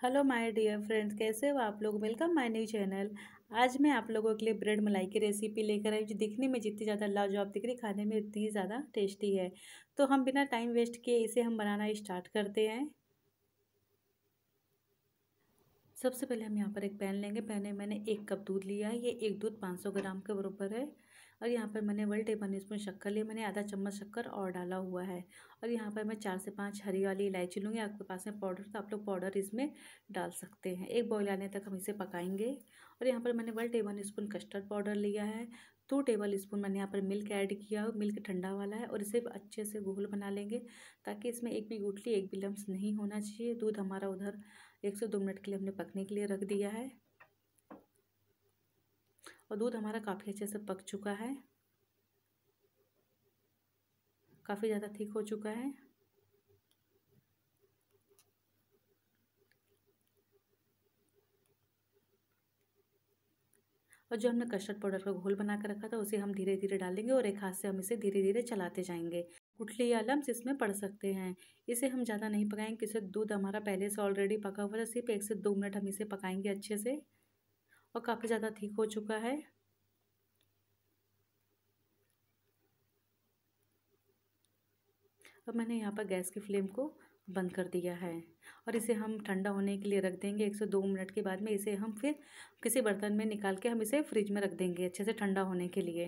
Hello my dear friends, कैसे हो आप लोग? Welcome my new channel. आज मैं आप लोगों के लिए ब्रेड मलाई की रेसिपी लेकर आई जो दिखने में जितनी ज़्यादा लाजवाब दिख रही खाने में उतनी ज़्यादा टेस्टी है। तो हम बिना टाइम वेस्ट किए इसे हम बनाना स्टार्ट करते हैं। सबसे पहले हम यहाँ पर एक पैन लेंगे। पैन में मैंने एक कप दूध लिया है। ये एक दूध पाँच ग्राम के बराबर है। और यहाँ पर मैंने वन टेबल स्पून शक्कर लिया, मैंने आधा चम्मच शक्कर और डाला हुआ है। और यहाँ पर मैं चार से पाँच हरी वाली इलायची लूँगी, आपके पास में पाउडर तो आप लोग पाउडर इसमें डाल सकते हैं। एक बॉयल आने तक हम इसे पकाएँगे। और यहाँ पर मैंने one tablespoon custard powder लिया है। दो टेबल स्पून मैंने यहाँ पर मिल्क ऐड किया मिल्क ठंडा वाला है और इसे अच्छे से घोल बना लेंगे ताकि इसमें एक भी गुटली एक भी लम्स नहीं होना चाहिए। दूध हमारा उधर एक से दो मिनट के लिए हमने पकने के लिए रख दिया है। और दूध हमारा काफ़ी अच्छे से पक चुका है। काफ़ी ज़्यादा थिक हो चुका है। और जो हमने कस्टर्ड पाउडर का घोल बना कर रखा था, उसे हम धीरे धीरे डालेंगे और एक हाथ से हम इसे धीरे धीरे चलाते जाएँगे। गुठली या लम्स इसमें पड़ सकते हैं। इसे हम ज़्यादा नहीं पकाएँगे किसी दूध हमारा पहले से ऑलरेडी पका हुआ था। सिर्फ़ एक से दो मिनट हम इसे पकाएँगे अच्छे से। और काफ़ी ज़्यादा ठीक हो चुका है। अब मैंने यहाँ पर गैस की फ्लेम को बंद कर दिया है और इसे हम ठंडा होने के लिए रख देंगे। एक से दो मिनट के बाद में इसे हम फिर किसी बर्तन में निकाल के हम इसे फ्रिज में रख देंगे अच्छे से ठंडा होने के लिए।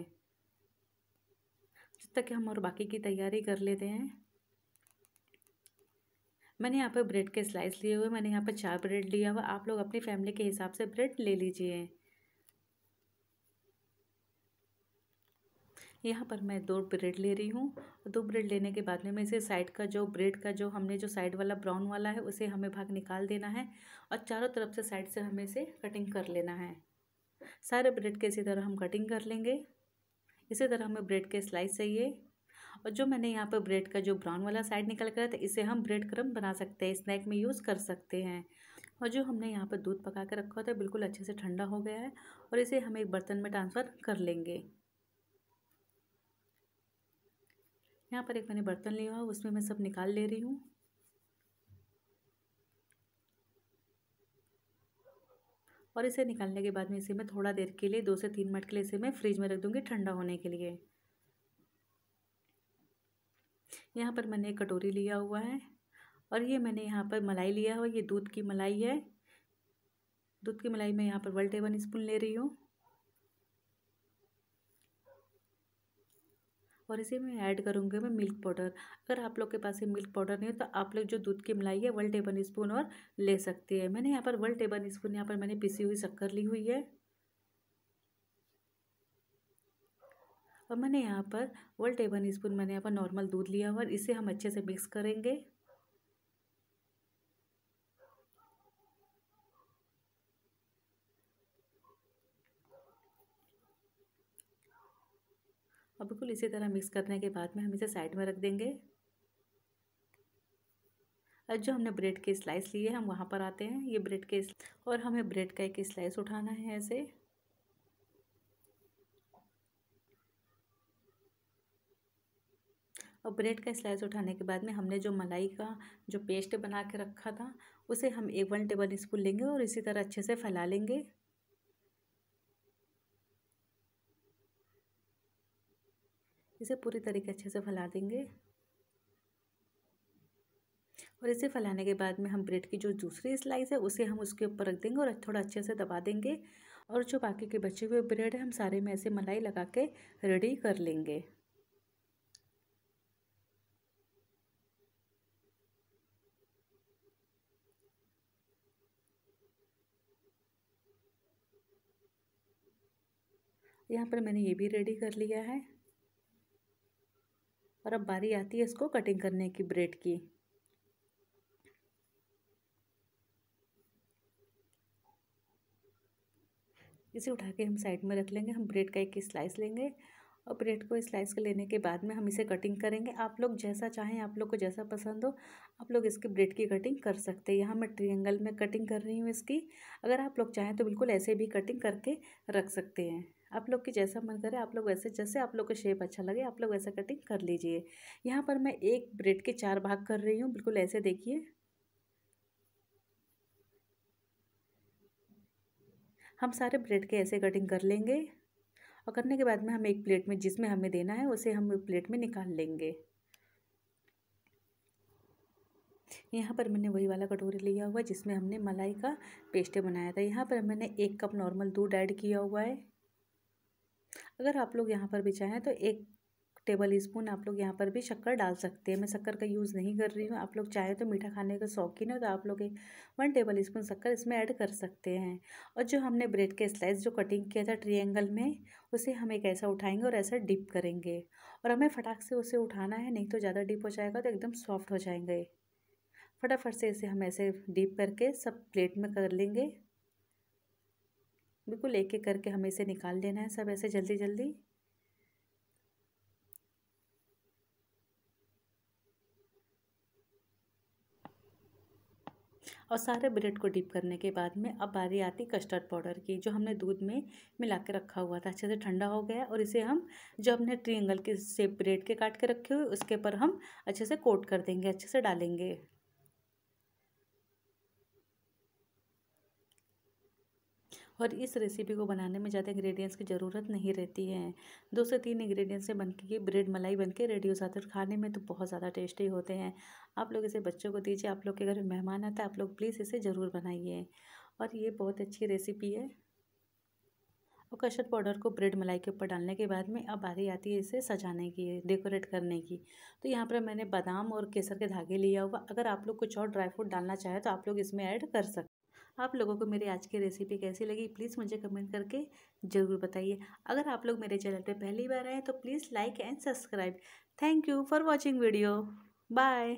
जब तक हम और बाकी की तैयारी कर लेते हैं। मैंने यहाँ पर ब्रेड के स्लाइस लिए हुए, मैंने यहाँ पर चार ब्रेड लिया हुआ, आप लोग अपनी फैमिली के हिसाब से ब्रेड ले लीजिए। यहाँ पर मैं दो ब्रेड ले रही हूँ, दो ब्रेड लेने के बाद में मैं इसे साइड का जो ब्रेड का जो हमने जो साइड वाला ब्राउन वाला है, उसे हमें भाग निकाल देना है और चारों तरफ़ से साइड से हमें इसे कटिंग कर लेना है। सारे ब्रेड के इसी तरह हम कटिंग कर लेंगे। इसी तरह हमें ब्रेड के स्लाइस चाहिए। और जो मैंने यहाँ पर ब्रेड का जो ब्राउन वाला साइड निकल कर था, इसे हम ब्रेड क्रम बना सकते हैं, स्नैक में यूज़ कर सकते हैं। और जो हमने यहाँ पर दूध पका कर रखा था बिल्कुल अच्छे से ठंडा हो गया है और इसे हम एक बर्तन में ट्रांसफ़र कर लेंगे। यहाँ पर एक मैंने बर्तन लिया हुआ, उसमें मैं सब निकाल ले रही हूँ। और इसे निकालने के बाद में इसे मैं थोड़ा देर के लिए, दो से तीन मिनट के लिए इसे मैं फ्रिज में रख दूँगी ठंडा होने के लिए। यहाँ पर मैंने कटोरी लिया हुआ है और ये मैंने यहाँ पर मलाई लिया हुआ ये दूध की मलाई है। दूध की मलाई मैं यहाँ पर वन टेबल स्पून ले रही हूँ। और इसे मैं ऐड करूँगी मैं मिल्क पाउडर अगर आप लोग के पास ये मिल्क पाउडर नहीं हो तो आप लोग जो दूध की मलाई है वन टेबल स्पून और ले सकते हैं। मैंने यहाँ पर वन टेबल स्पून यहाँ पर मैंने पिसी हुई शक्कर ली हुई है। और मैंने यहाँ पर वन टेबल स्पून मैंने यहाँ पर नॉर्मल दूध लिया हुआ इसे हम अच्छे से मिक्स करेंगे। और बिल्कुल इसी तरह मिक्स करने के बाद में हम इसे साइड में रख देंगे। और जो हमने ब्रेड के स्लाइस लिए हम वहाँ पर आते हैं। ये ब्रेड के और हमें ब्रेड का एक स्लाइस उठाना है ऐसे। और ब्रेड का स्लाइस उठाने के बाद में हमने जो मलाई का जो पेस्ट बना के रखा था, उसे हम एक वन टेबल स्पून लेंगे और इसी तरह अच्छे से फैला लेंगे। इसे पूरी तरीके अच्छे से फैला देंगे। और इसे फैलाने के बाद में हम ब्रेड की जो दूसरी स्लाइस है, उसे हम उसके ऊपर रख देंगे और थोड़ा अच्छे से दबा देंगे। और जो बाकी के बचे हुए ब्रेड है, हम सारे में ऐसे मलाई लगा के रेडी कर लेंगे। यहाँ पर मैंने ये भी रेडी कर लिया है। और अब बारी आती है इसको कटिंग करने की ब्रेड की। इसे उठा के हम साइड में रख लेंगे, हम ब्रेड का एक स्लाइस लेंगे। और ब्रेड को स्लाइस के लेने के बाद में हम इसे कटिंग करेंगे। आप लोग जैसा चाहें, आप लोग को जैसा पसंद हो, आप लोग इसके ब्रेड की कटिंग कर सकते हैं। यहाँ मैं ट्रियंगल में कटिंग कर रही हूँ इसकी। अगर आप लोग चाहें तो बिल्कुल ऐसे भी कटिंग करके रख सकते हैं। आप लोग की जैसा मन करे, आप लोग वैसे, जैसे आप लोग का शेप अच्छा लगे, आप लोग वैसा कटिंग कर लीजिए। यहाँ पर मैं एक ब्रेड के चार भाग कर रही हूँ, बिल्कुल ऐसे देखिए। हम सारे ब्रेड के ऐसे कटिंग कर लेंगे और करने के बाद में हम एक प्लेट में, जिसमें हमें देना है, उसे हम प्लेट में निकाल लेंगे। यहाँ पर मैंने वही वाला कटोरी लिया हुआ है जिसमें हमने मलाई का पेस्ट बनाया था। यहाँ पर मैंने एक कप नॉर्मल दूध ऐड किया हुआ है। अगर आप लोग यहाँ पर भी चाहें तो एक टेबल स्पून आप लोग यहाँ पर भी शक्कर डाल सकते हैं। मैं शक्कर का यूज़ नहीं कर रही हूँ। आप लोग चाहें तो मीठा खाने का शौकीन है तो आप लोग एक वन टेबल स्पून शक्कर इसमें ऐड कर सकते हैं। और जो हमने ब्रेड के स्लाइस जो कटिंग किया था ट्रिएंगल में, उसे हम एक ऐसा उठाएँगे और ऐसा डिप करेंगे। और हमें फटाक से उसे उठाना है, नहीं तो ज़्यादा डिप हो जाएगा तो एकदम सॉफ्ट हो जाएँगे। फटाफट से इसे हम ऐसे डीप करके सब प्लेट में कर लेंगे। बिल्कुल एक एक करके हमें इसे निकाल लेना है सब ऐसे जल्दी जल्दी। और सारे ब्रेड को डिप करने के बाद में अब बारी आती कस्टर्ड पाउडर की, जो हमने दूध में मिला के रखा हुआ था, अच्छे से ठंडा हो गया। और इसे हम जो हमने ट्रियंगल के सेप ब्रेड के काट के रखे हुए, उसके ऊपर हम अच्छे से कोट कर देंगे, अच्छे से डालेंगे। और इस रेसिपी को बनाने में ज़्यादा इंग्रेडिएंट्स की ज़रूरत नहीं रहती है। दो से तीन इंग्रेडिएंट्स से बन के ब्रेड मलाई बन के रेडी हो जाते हैं खाने में तो बहुत ज़्यादा टेस्टी होते हैं। आप लोग इसे बच्चों को दीजिए, आप लोग के घर में मेहमान आता है, आप लोग प्लीज़ इसे ज़रूर बनाइए। और ये बहुत अच्छी रेसिपी है। और कस्टर्ड पाउडर को ब्रेड मलाई के ऊपर डालने के बाद में अब बारी आती है इसे सजाने की डेकोरेट करने की। तो यहाँ पर मैंने बादाम और केसर के धागे लिया हुआ। अगर आप लोग कुछ और ड्राई फ्रूट डालना चाहें तो आप लोग इसमें ऐड कर सकते आप लोगों को मेरी आज की रेसिपी कैसी लगी प्लीज़ मुझे कमेंट करके ज़रूर बताइए। अगर आप लोग मेरे चैनल पर पहली बार आए तो please like and subscribe thank you for watching video bye